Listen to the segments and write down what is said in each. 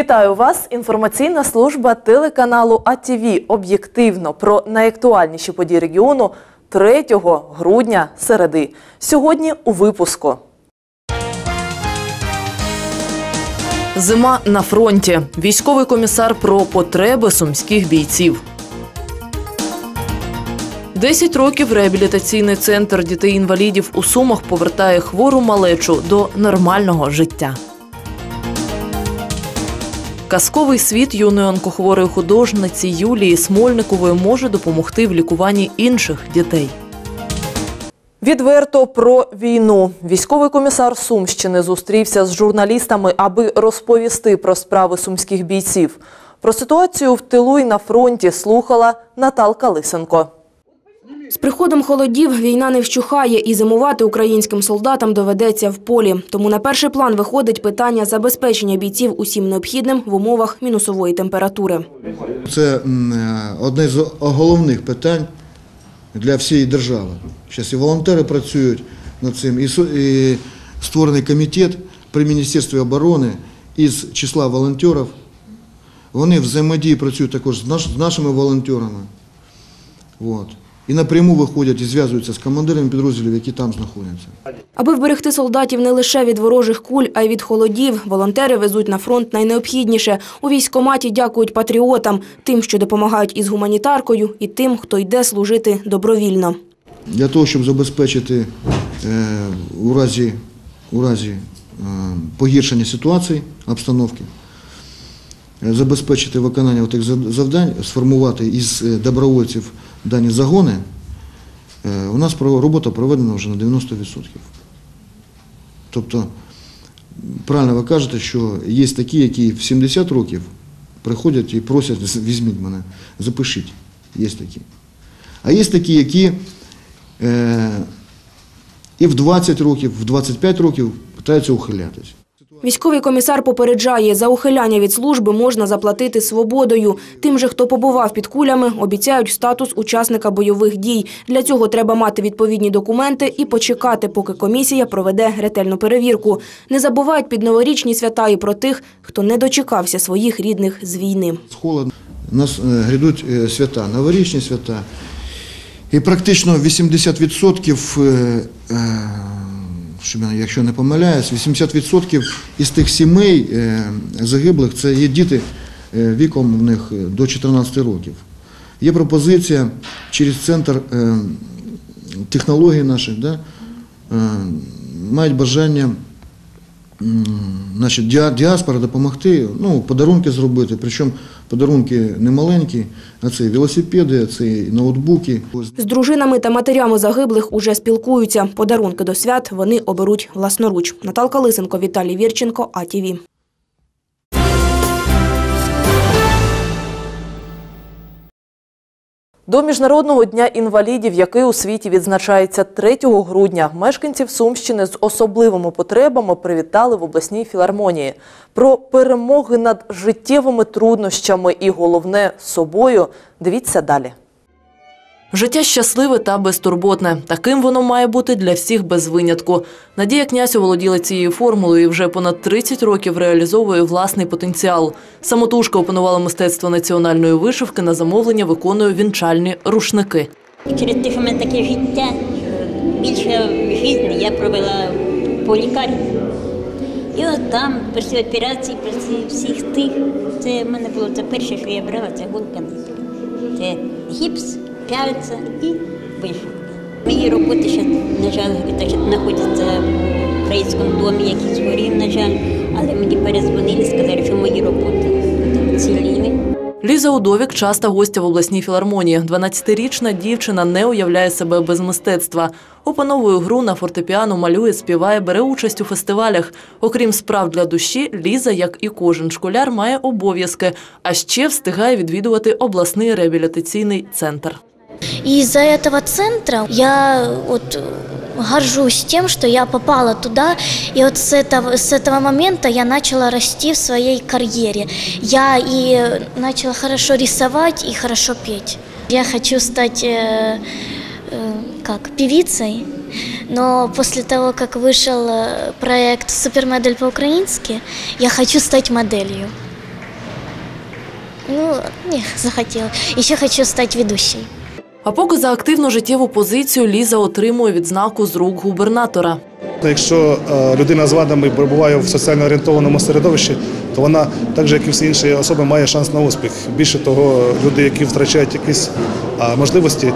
Вітаю вас! Інформаційна служба телеканалу АТВ об'єктивно про найактуальніші події регіону 3 грудня середи. Сьогодні у випуску. Зима на фронті. Військовий комісар про потреби сумських бійців. 10 років реабілітаційний центр дітей-інвалідів у Сумах повертає хвору малечу до нормального життя. Казковий світ юної онкохворої художниці Юлії Смольникової може допомогти в лікуванні інших дітей. Відверто про війну. Військовий комісар Сумщини зустрівся з журналістами, аби розповісти про справи сумських бійців. Про ситуацію в тилу і на фронті слухала Наталка Лисенко. З приходом холодів війна не вщухає і зимувати українським солдатам доведеться в полі. Тому на перший план виходить питання забезпечення бійців усім необхідним в умовах мінусової температури. Це е, одне з головних питань для всієї держави. Зараз і волонтери працюють над цим, і створений комітет при Міністерстві оборони із числа волонтерів. Вони взаємодії працюють також з нашими волонтерами. От. І напряму виходять і зв'язуються з командирами підрозділів, які там знаходяться. Аби вберегти солдатів не лише від ворожих куль, а й від холодів, волонтери везуть на фронт найнеобхідніше. У військкоматі дякують патріотам, тим, що допомагають із гуманітаркою, і тим, хто йде служити добровільно. Для того, щоб забезпечити е, у разі, у разі е, погіршення ситуації, обстановки, забезпечити виконання тих завдань, сформувати із е, добровольців дані загони, е, у нас робота проведена вже на 90%. Тобто, правильно ви кажете, що є такі, які в 70 років приходять і просять, візьміть мене, запишіть. Є такі. А є такі, які е, і в 20 років, в 25 років питаються ухилятись. Військовий комісар попереджає, за ухиляння від служби можна заплатити свободою. Тим же, хто побував під кулями, обіцяють статус учасника бойових дій. Для цього треба мати відповідні документи і почекати, поки комісія проведе ретельну перевірку. Не забувають під новорічні свята і про тих, хто не дочекався своїх рідних з війни. Холодно. Нас е, грядуть е, свята, новорічні свята. І практично 80%, е, е, щоб я- якщо не помиляюсь, 80% із тих сімей е, загиблих це є діти е, віком в них е, до 14 років. Є пропозиція через центр технологій наших, мають бажання значить, діаспора допомогти, ну, подарунки зробити. Причому подарунки не маленькі, а це велосипеди, це і ноутбуки. З дружинами та матерями загиблих уже спілкуються. Подарунки до свят вони оберуть власноруч. Наталка Лисенко, Віталій Вірченко, АТВ. До Міжнародного дня інвалідів, який у світі відзначається 3 грудня, мешканців Сумщини з особливими потребами привітали в обласній філармонії. Про перемоги над життєвими труднощами і головне собою. Дивіться далі. Життя щасливе та безтурботне. Таким воно має бути для всіх без винятку. Надія князь оволоділа цією формулою і вже понад 30 років реалізовує власний потенціал. Самотужка опанувала мистецтво національної вишивки на замовлення, виконує вінчальні рушники. Через те, що в мене таке життя, більше життя я провела по лікарні. І от там, після операції, після всіх тих, це в мене було це перше, що я брала, це голка. Це гіпс, пяльця і вишивка. Мої роботи ще, на жаль, ще знаходяться в українському домі, який згорів, на жаль, але мені перезвонили, сказали, що мої роботи цілі. Ліза Удовік часта гостя в обласній філармонії. 12-річна дівчина не уявляє себе без мистецтва. Опановує гру на фортепіано, малює, співає, бере участь у фестивалях. Окрім справ для душі, Ліза, як і кожен школяр, має обов'язки, а ще встигає відвідувати обласний реабілітаційний центр. И из-за этого центра я вот горжусь тем, что я попала туда, и вот с этого, с этого момента я начала расти в своей карьере. Я и начала хорошо рисовать и хорошо петь. Я хочу стать э, э, как певицей, но после того, как вышел э, проект «Супермодель по-украински», я хочу стать моделью. Ну, не, захотела. Еще хочу стать ведущей. А поки за активну життєву позицію Ліза отримує відзнаку з рук губернатора. Якщо е, людина з вадами перебуває в соціально орієнтованому середовищі, то вона, так же як і всі інші особи, має шанс на успіх. Більше того, люди, які втрачають якісь можливості,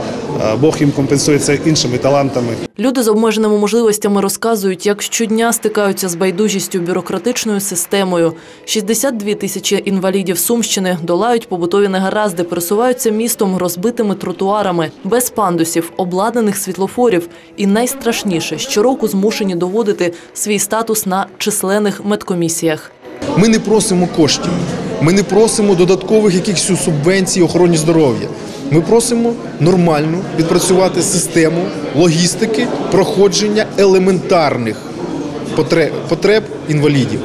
Бог їм компенсує це іншими талантами. Люди з обмеженими можливостями розказують, як щодня стикаються з байдужістю бюрократичною системою. 62 тисячі інвалідів Сумщини долають побутові негаразди, пересуваються містом розбитими тротуарами, без пандусів, обладнаних світлофорів. І найстрашніше щороку змушені доводити свій статус на численних медкомісіях. Ми не просимо коштів, ми не просимо додаткових якихось субвенцій охороні здоров'я. Ми просимо нормально відпрацювати систему логістики проходження елементарних потреб, потреб інвалідів.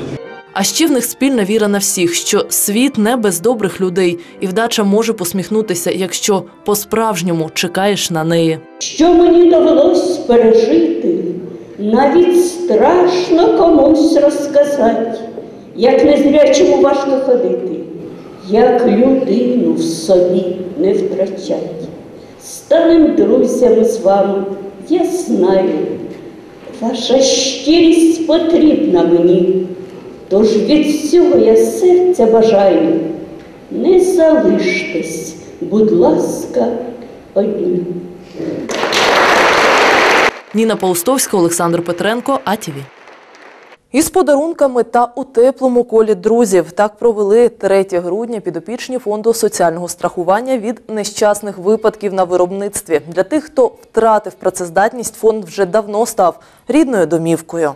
А ще в них спільна віра на всіх, що світ не без добрих людей, і вдача може посміхнутися, якщо по-справжньому чекаєш на неї. Що мені довелось пережити, навіть страшно комусь розказати, як незрячому важко ходити, як людину в собі не втрачать. Станем друзями з вами, я знаю, ваша щирість потрібна мені, тож від всього я серця бажаю, не залиштесь, будь ласка, одні. Ніна Паустовська, Олександр Петренко, АТВ. Із подарунками та у теплому колі друзів так провели 3 грудня підопічні фонду соціального страхування від нещасних випадків на виробництві. Для тих, хто втратив працездатність, фонд вже давно став рідною домівкою.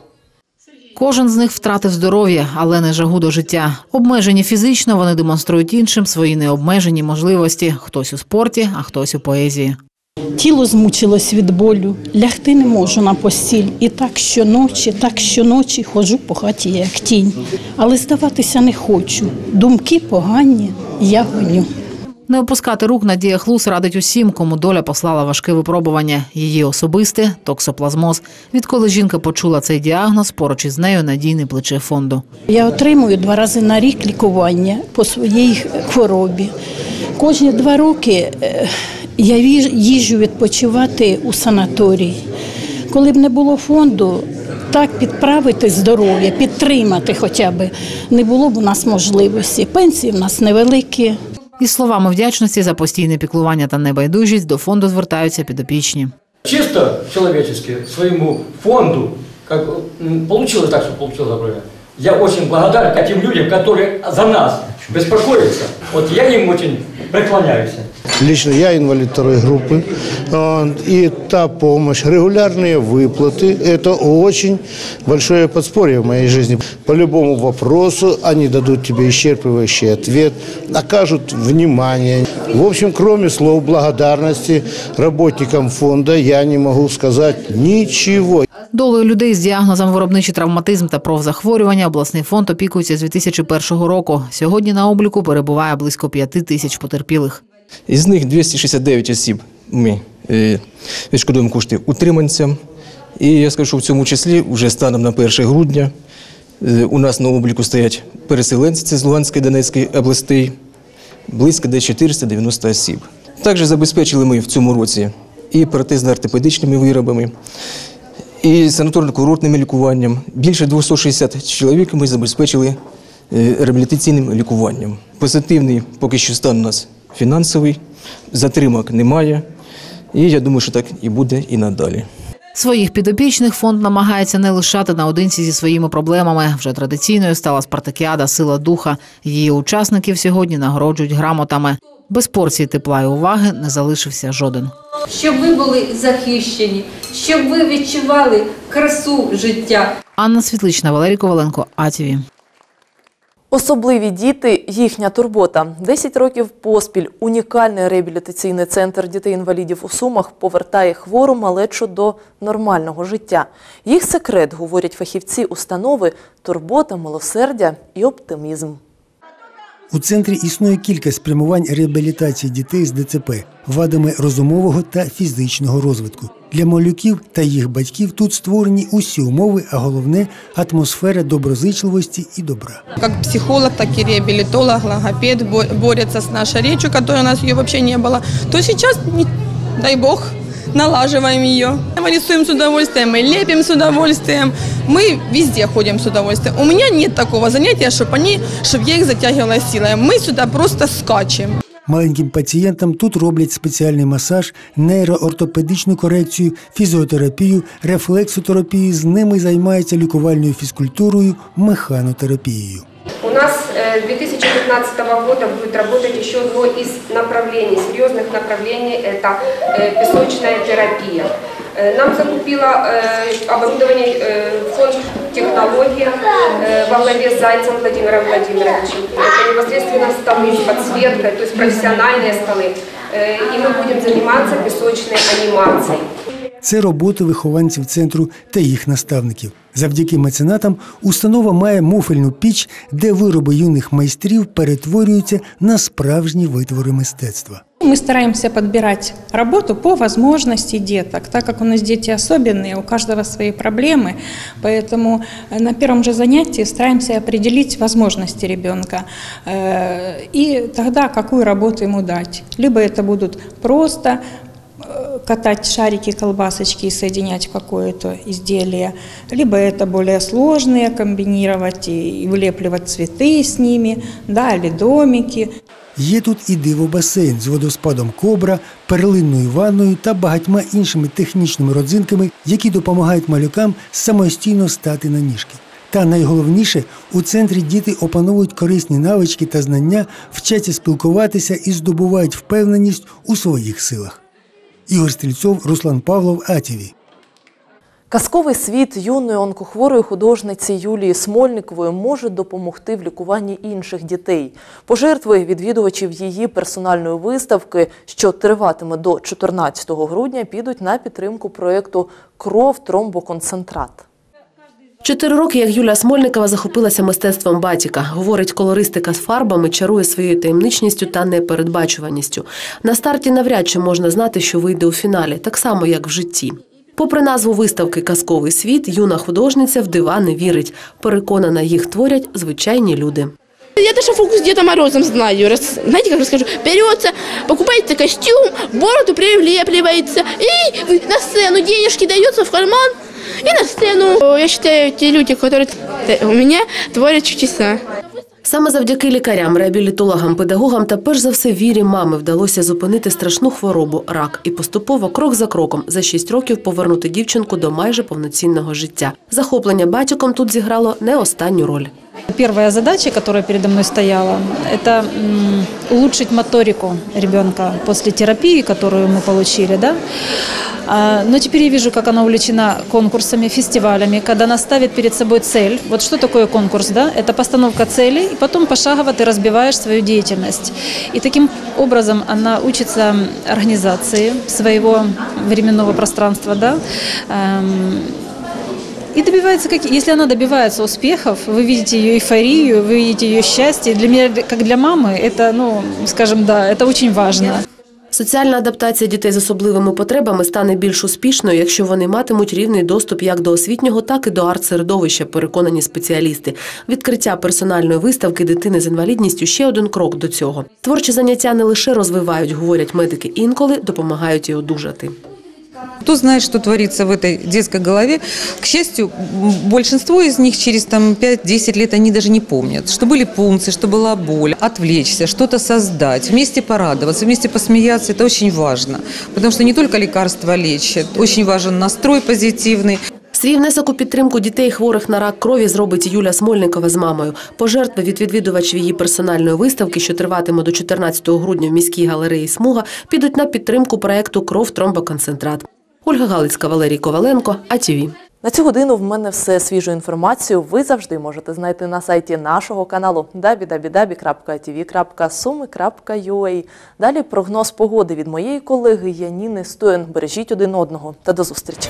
Кожен з них втратив здоров'я, але не жагу до життя. Обмежені фізично, вони демонструють іншим свої необмежені можливості. Хтось у спорті, а хтось у поезії. Тіло змучилось від болю, лягти не можу на постіль. І так щоночі, так щоночі ходжу по хаті, як тінь. Але здаватися не хочу. Думки погані, я гоню. Не опускати рук Надія Хлус радить усім, кому доля послала важке випробування. Її особисте токсоплазмоз. Відколи жінка почула цей діагноз, поруч із нею надійне плече фонду. Я отримую два рази на рік лікування по своїй хворобі. Кожні два роки е, я віж- їжджу відпочивати у санаторій. Коли б не було фонду, так підправити здоров'я, підтримати хоча б не було б у нас можливості. Пенсії в нас невеликі. Із словами вдячності за постійне піклування та небайдужість до фонду звертаються підопічні. чисто человечески своему фонду, м, получилось так, что получилось например, я очень благодарен этим людям, которые за нас беспокоятся. Вот я им очень преклоняюсь. Лично я инвалид второй группы. А, И та помощь, регулярные выплаты – это очень большое подспорье в моей жизни. По любому вопросу они дадут тебе исчерпывающий ответ, окажут внимание. В общем, кроме слов благодарности работникам фонда, я не могу сказать ничего. Долею людей з діагнозом виробничий травматизм та профзахворювання обласний фонд опікується з 2001 року. Сьогодні на обліку перебуває близько п'яти тисяч потерпілих. Із них 269 осіб ми е, відшкодуємо кошти утриманцям. І я скажу, що в цьому числі вже станом на 1 грудня е, у нас на обліку стоять переселенці це з Луганської Донецької областей, близько десь 490 осіб. Також забезпечили ми в цьому році і протезно-ортопедичними виробами, і санаторно-курортним лікуванням. Більше 260 чоловік ми забезпечили е, реабілітаційним лікуванням. Позитивний поки що стан у нас фінансовий, затримок немає. І я думаю, що так і буде і надалі. Своїх підопічних фонд намагається не лишати наодинці зі своїми проблемами. Вже традиційною стала спартакіада Сила духа. Її учасників сьогодні нагороджують грамотами. Без порції тепла і уваги не залишився жоден. щоб ви були захищені, щоб ви відчували красу життя. Анна Світлична, Валерій Коваленко, АТВ. Особливі діти їхня турбота. 10 років поспіль унікальний реабілітаційний центр дітей-інвалідів у Сумах повертає хвору малечу до нормального життя. Їх секрет, говорять фахівці установи, турбота, милосердя і оптимізм. У центрі існує кілька спрямувань реабілітації дітей з ДЦП, вадами розумового та фізичного розвитку. Для малюків та їх батьків тут створені усі умови, а головне атмосфера доброзичливості і добра. Как психолог, так и реабилитолог, логопед бо- борется с нашей речью, которой у нас ее вообще не было, то сейчас, не- дай бог, налаживаем ее. Мы рисуем с удовольствием, мы лепим с удовольствием, мы везде ходим с удовольствием. У меня нет такого занятия, чтобы они, чтобы я их затягивала силой. Мы сюда просто скачем. Маленьким пацієнтам тут роблять спеціальний масаж, нейроортопедичну корекцію, фізіотерапію, рефлексотерапію. З ними займаються лікувальною фізкультурою, механотерапією. У нас э, с 2015 года будет работать еще одно из направлений, серьезных направлений, это э, песочная терапия. Э, Нам закупила э, оборудование э, фонд технология э, во главе с Зайцем Владимиром Владимировичем. Это непосредственно столы с подсветкой, то есть профессиональные столы. Э, И мы будем заниматься песочной анимацией. Це роботи вихованців центру та їх наставників. Завдяки меценатам установа має муфельну піч, де вироби юних майстрів перетворюються на справжні витвори мистецтва. Мы стараемся подбирать работу по возможности деток, так как у нас дети особенные, у каждого свои проблемы, поэтому э, на первом же занятии стараемся определить возможности ребенка э, и тогда какую работу ему дать. Либо это будут просто э, катать шарики, колбасочки и соединять в какое-то изделие, либо это более сложные, комбинировать и и влепливать цветы с ними, да, или домики. Є тут і диво-басейн з водоспадом кобра, перлинною ванною та багатьма іншими технічними родзинками, які допомагають малюкам самостійно стати на ніжки. Та найголовніше, у центрі діти опановують корисні навички та знання, вчаться спілкуватися і здобувають впевненість у своїх силах. Ігор Стрільцов, Руслан Павлов, Атіві. Казковий світ юної онкохворої художниці Юлії Смольникової може допомогти в лікуванні інших дітей. Пожертви відвідувачів її персональної виставки, що триватиме до 14 грудня, підуть на підтримку проєкту Кров тромбоконцентрат. Чотири роки, як Юлія Смольникова захопилася мистецтвом батіка. Говорить, колористика з фарбами чарує своєю таємничністю та непередбачуваністю. На старті навряд чи можна знати, що вийде у фіналі, так само, як в житті. Попри назву виставки Казковий світ, юна художниця в дива не вірить. Переконана, їх творять звичайні люди. Я даже фокус с Дедом Морозом знаю. Рас- знаете, как расскажу? Берется, костюм, бороду прилепливается, и на сцену денежки дается в карман, и на сцену. Я считаю, те люди, которые у меня творят чудеса. Саме завдяки лікарям, реабілітологам, педагогам та перш за все вірі мами вдалося зупинити страшну хворобу рак і поступово, крок за кроком, за шість років повернути дівчинку до майже повноцінного життя. Захоплення батьком тут зіграло не останню роль. Первая задача, которая передо мной стояла, это улучшить моторику ребенка после терапии, которую мы получили. Да? А, Но теперь я вижу, как она увлечена конкурсами, фестивалями, когда она ставит перед собой цель. Вот что такое конкурс? Да? Это постановка целей, и потом пошагово ты разбиваешь свою деятельность. И таким образом она учится организации своего временного пространства. Да? Эм, и добивается, как, если она добивается успехов, вы видите ее эйфорию, вы видите ее счастье. Для меня, как для мамы, это, ну, скажем, да, это очень важно. Соціальна адаптація дітей з особливими потребами стане більш успішною, якщо вони матимуть рівний доступ як до освітнього, так і до арт-середовища, переконані спеціалісти. Відкриття персональної виставки дитини з інвалідністю ще один крок до цього. Творчі заняття не лише розвивають, говорять медики, інколи допомагають і одужати. Кто знает, что творится в этой детской голове. К счастью, м, большинство из них через там, 5-10 лет они даже не помнят, что были пункции, что была боль. Отвлечься, что-то создать, вместе порадоваться, вместе посмеяться – это очень важно. Потому что не только лекарства лечат, очень важен настрой позитивный. Свій внесок у підтримку дітей, хворих на рак крові, зробить Юля Смольникова з мамою. Пожертви від відвідувачів її персональної виставки, що триватиме до 14 грудня в міській галереї Смуга, підуть на підтримку проекту Кров тромбоконцентрат. Ольга Галицька, Валерій Коваленко, АТВ. На цю годину в мене все свіжу інформацію. Ви завжди можете знайти на сайті нашого каналу www.tv.sumi.ua. Далі прогноз погоди від моєї колеги Яніни Стоян. Бережіть один одного та до зустрічі.